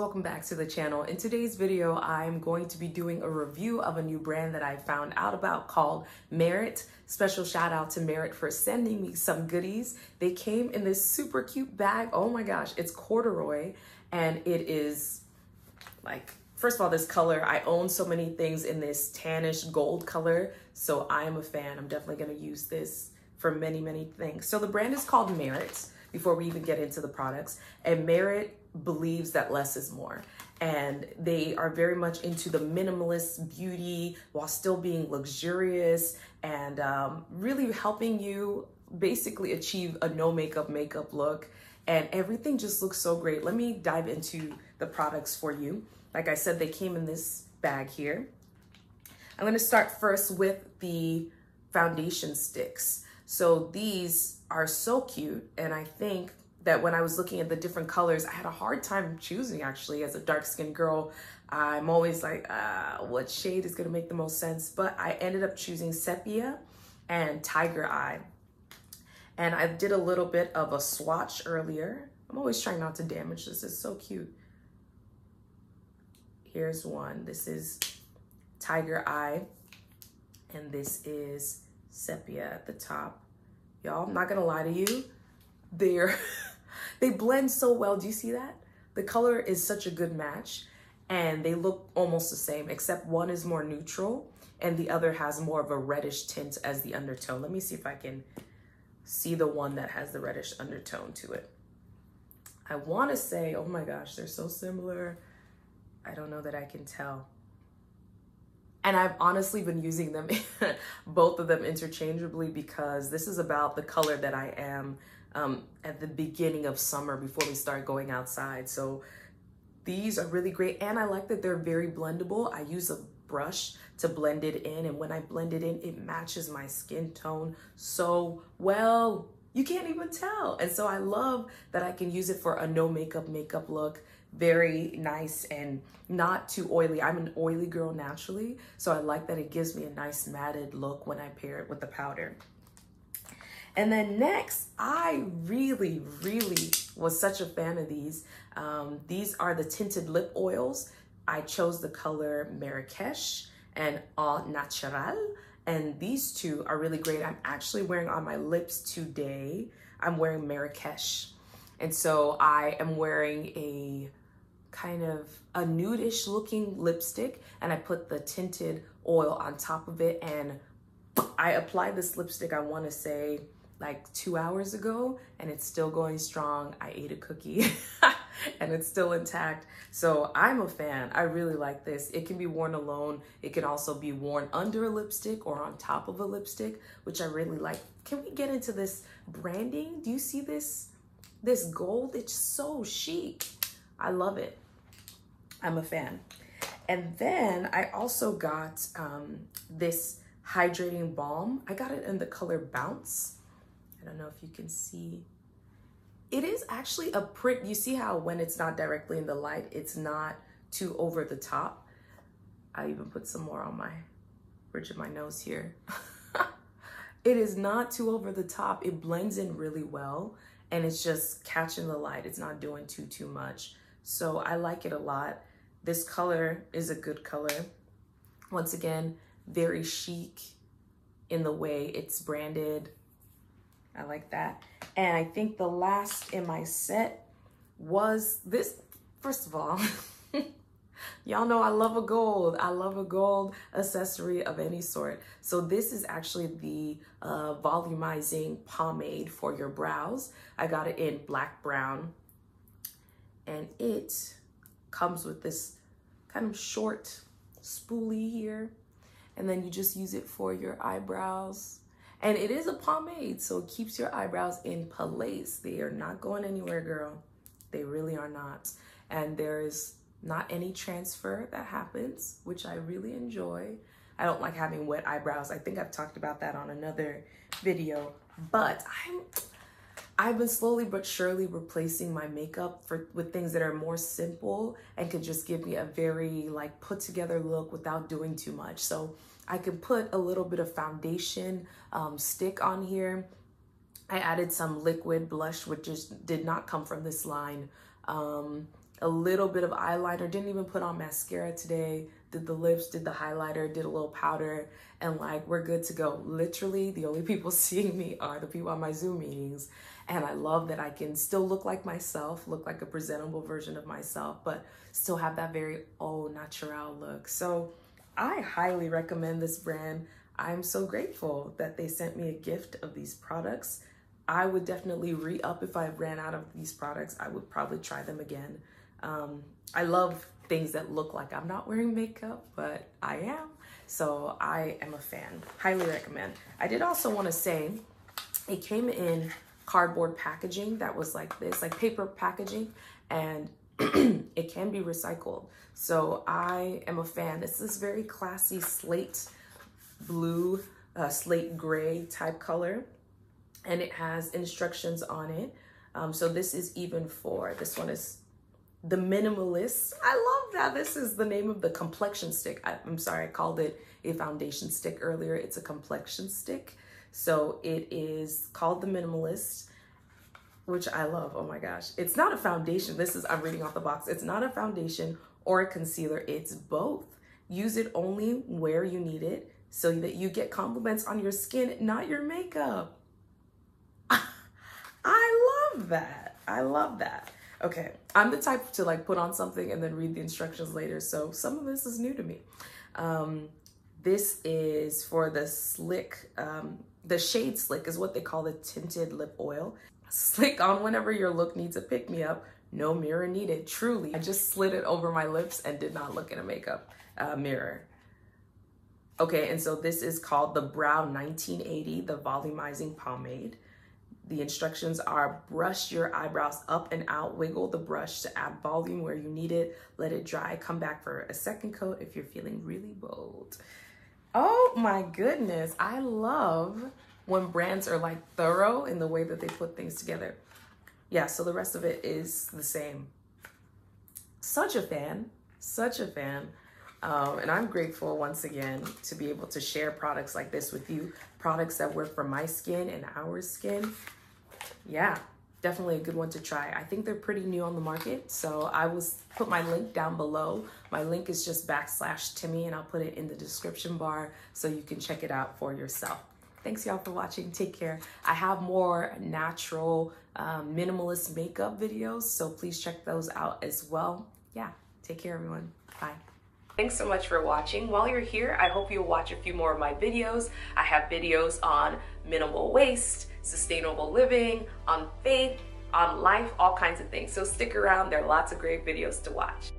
welcome back to the channel. In today's video, I'm going to be doing a review of a new brand that I found out about called Merit. Special shout out to Merit for sending me some goodies. They came in this super cute bag. Oh my gosh, it's corduroy and it is like, first of all, this color, I own so many things in this tannish gold color. So I am a fan. I'm definitely gonna use this for many, many things. So the brand is called Merit before we even get into the products. And Merit believes that less is more. And they are very much into the minimalist beauty while still being luxurious and um, really helping you basically achieve a no makeup makeup look. And everything just looks so great. Let me dive into the products for you. Like I said, they came in this bag here. I'm gonna start first with the foundation sticks. So these are so cute. And I think that when I was looking at the different colors, I had a hard time choosing actually as a dark skinned girl. I'm always like, uh, what shade is gonna make the most sense? But I ended up choosing sepia and tiger eye. And I did a little bit of a swatch earlier. I'm always trying not to damage this, it's so cute. Here's one, this is tiger eye. And this is sepia at the top. Y'all, I'm not gonna lie to you. They're, they blend so well. Do you see that? The color is such a good match and they look almost the same, except one is more neutral and the other has more of a reddish tint as the undertone. Let me see if I can see the one that has the reddish undertone to it. I wanna say, oh my gosh, they're so similar. I don't know that I can tell. And I've honestly been using them, both of them interchangeably because this is about the color that I am um, at the beginning of summer before we start going outside. So these are really great. And I like that they're very blendable. I use a brush to blend it in. And when I blend it in, it matches my skin tone so well. You can't even tell. And so I love that I can use it for a no makeup makeup look very nice and not too oily. I'm an oily girl naturally, so I like that it gives me a nice matted look when I pair it with the powder. And then next, I really, really was such a fan of these. Um, these are the tinted lip oils. I chose the color Marrakech and Au Naturel. And these two are really great. I'm actually wearing on my lips today. I'm wearing Marrakech. And so I am wearing a kind of a nudish looking lipstick and I put the tinted oil on top of it and I applied this lipstick, I wanna say like two hours ago and it's still going strong. I ate a cookie and it's still intact. So I'm a fan. I really like this. It can be worn alone. It can also be worn under a lipstick or on top of a lipstick, which I really like. Can we get into this branding? Do you see this? This gold, it's so chic. I love it. I'm a fan. And then I also got um, this hydrating balm. I got it in the color Bounce. I don't know if you can see. It is actually a print. You see how when it's not directly in the light, it's not too over the top. I even put some more on my bridge of my nose here. it is not too over the top. It blends in really well and it's just catching the light. It's not doing too, too much. So I like it a lot. This color is a good color. Once again, very chic in the way it's branded. I like that. And I think the last in my set was this. First of all, y'all know I love a gold. I love a gold accessory of any sort. So this is actually the uh, volumizing pomade for your brows. I got it in black brown and it comes with this kind of short spoolie here. And then you just use it for your eyebrows. And it is a pomade, so it keeps your eyebrows in place. They are not going anywhere, girl. They really are not. And there is not any transfer that happens, which I really enjoy. I don't like having wet eyebrows. I think I've talked about that on another video, but I'm I've been slowly but surely replacing my makeup for with things that are more simple and can just give me a very like put together look without doing too much. So I can put a little bit of foundation um, stick on here. I added some liquid blush, which just did not come from this line. Um, a little bit of eyeliner, didn't even put on mascara today, did the lips, did the highlighter, did a little powder, and like we're good to go. Literally, the only people seeing me are the people on my Zoom meetings. And I love that I can still look like myself, look like a presentable version of myself, but still have that very au natural look. So I highly recommend this brand. I'm so grateful that they sent me a gift of these products. I would definitely re up if I ran out of these products. I would probably try them again. Um, I love things that look like I'm not wearing makeup, but I am. So I am a fan. Highly recommend. I did also want to say it came in cardboard packaging that was like this, like paper packaging, and it can be recycled. So I am a fan. It's this very classy slate blue, uh, slate gray type color, and it has instructions on it. Um, so this is even for, this one is the minimalist. I love that. This is the name of the complexion stick. I, am sorry, I called it a foundation stick earlier. It's a complexion stick. So it is called the minimalist, which I love. Oh my gosh. It's not a foundation. This is, I'm reading off the box. It's not a foundation or a concealer. It's both. Use it only where you need it so that you get compliments on your skin, not your makeup. I love that. I love that. Okay, I'm the type to like put on something and then read the instructions later. So some of this is new to me. Um, this is for the slick, um, the shade slick is what they call the tinted lip oil. Slick on whenever your look needs a pick me up. No mirror needed, truly. I just slid it over my lips and did not look in a makeup uh, mirror. Okay, and so this is called the Brow 1980, the volumizing pomade. The instructions are brush your eyebrows up and out, wiggle the brush to add volume where you need it, let it dry, come back for a second coat if you're feeling really bold. Oh my goodness, I love when brands are like thorough in the way that they put things together. Yeah, so the rest of it is the same. Such a fan, such a fan. Um, and I'm grateful once again to be able to share products like this with you, products that work for my skin and our skin yeah, definitely a good one to try. I think they're pretty new on the market, so I will put my link down below. My link is just backslash Timi, and I'll put it in the description bar so you can check it out for yourself. Thanks y'all for watching. Take care. I have more natural um, minimalist makeup videos, so please check those out as well. Yeah, take care everyone. Bye. Thanks so much for watching. While you're here, I hope you'll watch a few more of my videos. I have videos on minimal waste, sustainable living, on faith, on life, all kinds of things. So stick around. There are lots of great videos to watch.